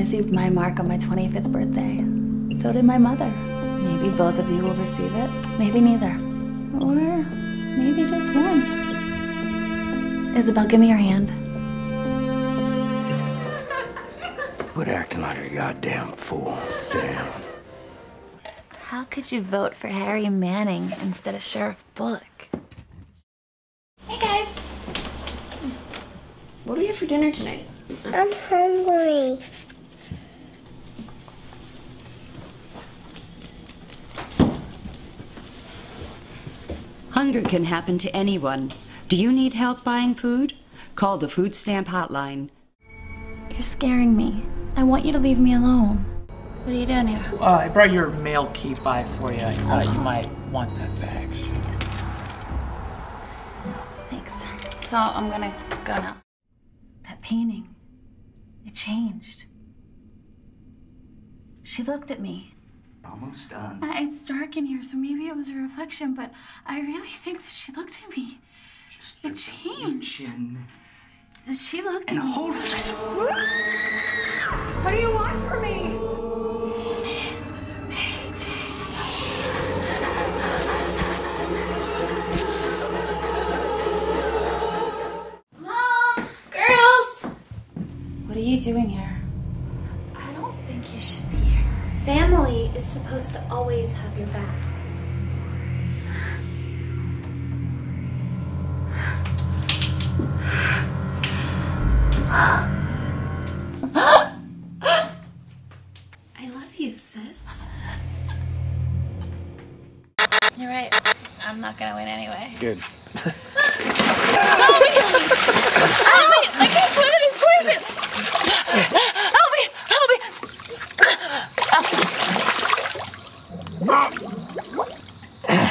received my mark on my 25th birthday. So did my mother. Maybe both of you will receive it. Maybe neither. Or maybe just one. Isabel, give me your hand. Quit acting like a goddamn fool. Sam. How could you vote for Harry Manning instead of Sheriff Bullock? Hey guys. What do we have for dinner tonight? I'm hungry. Hunger can happen to anyone. Do you need help buying food? Call the Food Stamp Hotline. You're scaring me. I want you to leave me alone. What are you doing here? Uh, I brought your mail key by for you. I thought you might want that bag. So. Thanks. So I'm gonna go now. That painting, it changed. She looked at me. Almost done. Uh, It's dark in here, so maybe it was a reflection, but I really think that she looked at me. It changed. Chin. She looked And at me. hold it. What do you want from me? This. Mom! Girls! What are you doing here? I don't think you should be here. Family is supposed to always have your back. I love you, sis. You're right. I'm not gonna win anyway. Good. I